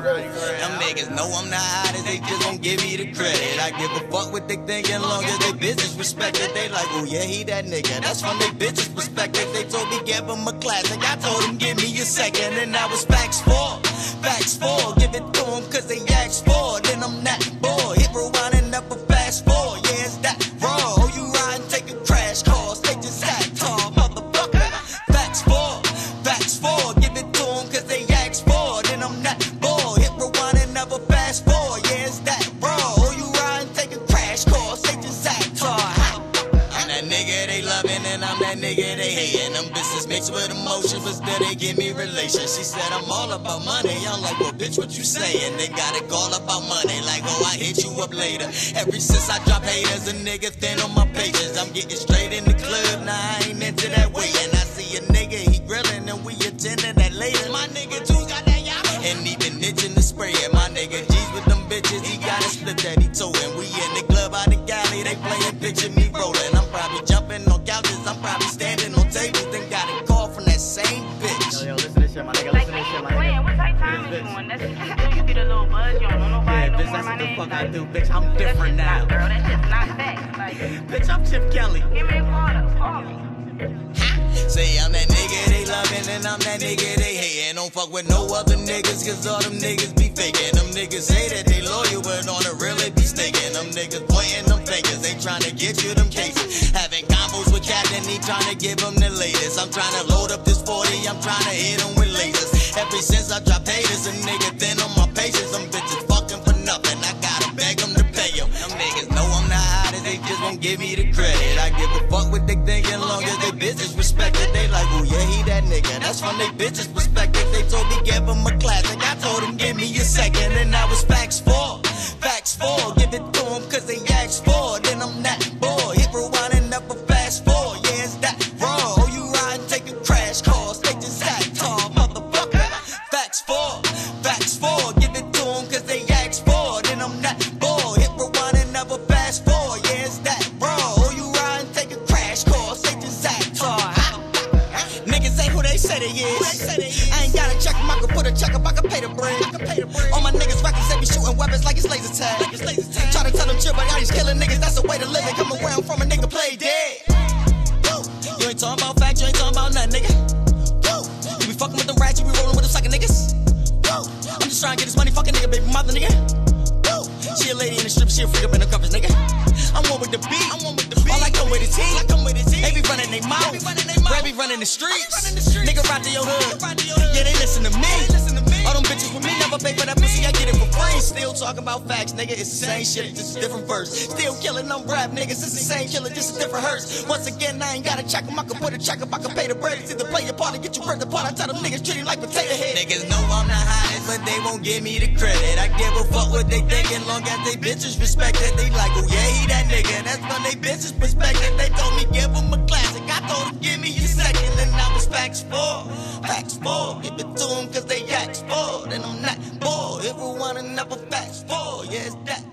niggas know I'm the hottest, they just won't give me the credit. I give a fuck what they thinking, long as they business respected. They like, oh yeah, he that nigga. That's from their business perspective. They told me give him a classic. I told him give me a second, and I was facts four, facts four. Give it to him cause they asked for. Then I'm that it's that raw. Oh, you riding, take a crash course, they just act tall. I'm that nigga they loving and I'm that nigga they hating. Them bitches mixed with emotion, but still they give me relation. She said I'm all about money. I'm like, well, bitch, what you saying? They got it all about money. Like, oh, I hit you up later. Ever since I drop haters, a nigga thin on my pages. Got a split that he towing. We in the club out in Cali. They playing picture me rolling. I'm probably jumping on couches. I'm probably standing on tables. Then got a call from that same bitch. Yo, yo, listen to this shit, my nigga. Like, Listen to this shit, my when, nigga. what type time is you on? That's what you get a little buzz. You don't know nobody Yeah, bitch, that's what the fuck I like, do, bitch. I'm different now. Not, girl, that's just not facts. Like, Bitch, I'm Chip Kelly. give me a quarter. Call me. Say I'm that nigga they loving and I'm that nigga they hating. Don't fuck with no other niggas, cause all them niggas be faking. Them niggas say that get you them cases. Having combos with Captain, he trying to give the latest. I'm trying to load up this 40, I'm trying to hit them with lasers. Ever since I dropped haters, a nigga thin on my patience. Them bitches fucking for nothing, I gotta beg them to pay them. Them niggas know I'm the hottest, they just won't give me the credit. I give a fuck what they thinking, long as they business respected. They like, oh yeah, he that nigga. That's from their business perspective. They told me give him a That boy, hit rewind and never fast forward. Yeah, it's that raw. Oh, you riding, taking crash calls. They just act tall, motherfucker. Facts four, facts four. Give it to him cause they asked for. Then I'm that boy, hit rewind and never fast forward. Yeah, it's that I ain't gotta check I can put a check up, I can pay the bread. All my niggas records, they be shooting weapons like it's laser tag. Try to tell them chill, but all these killing niggas, that's the way to live it. Come around from a nigga play dead. Woo. You ain't talking about facts, you ain't talking about nothing, nigga. Woo. You be fucking with them rats, you be rolling with them sucking niggas. Woo. I'm just trying to get this money, fucking nigga, baby mother, nigga. Woo. She a lady in the strip, she a freak up in the covers, nigga. I'm one with the beat, I'm one with the beat. All I come with is heat, I come with is heat. They be running they mouth, Brad be running the streets. Nigga ride to your hood, yeah they listen to me. All them bitches with me never pay for that pussy, I get it for free. Still talking about facts, nigga, it's the same shit, just a different verse. Still killing them rap niggas, it's the same killer, just a different hearse. Once again, I ain't gotta check 'em, I can put a check up, I can pay the bread. It's either play your part or get you ripped apart. I tell them niggas treat you like potato head. Niggas know I'm the hottest, but they won't give me the credit. I give a fuck what they thinking, long as they bitches respect it. They like, oh yeah, he that nigga. That's from they bitches perspective. They told me give him a classic. I told him give me a second, and I was facts four, facts four. Give it to him cause they asked for. Then I'm not bored. Everyone and never facts four. Yeah, it's that.